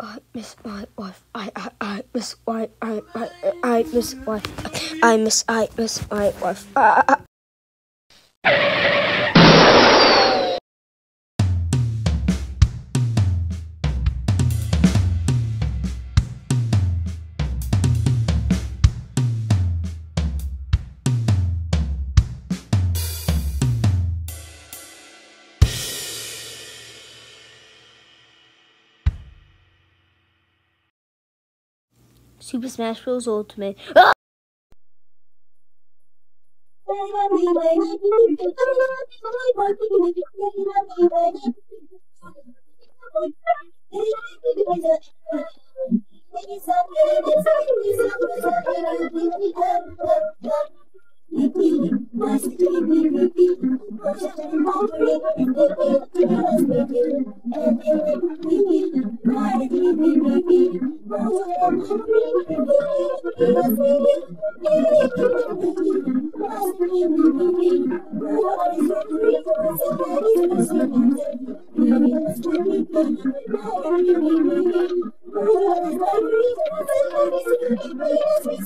I miss my wife. I I I miss my I I I miss my I miss I miss my wife. Ah. Super Smash Bros. Ultimate. Ah! Thank must be must be must be must be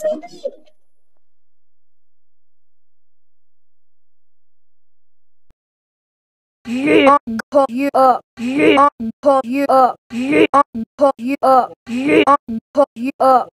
can't. You up, you up, you up, you up, yeah, call you up, you up.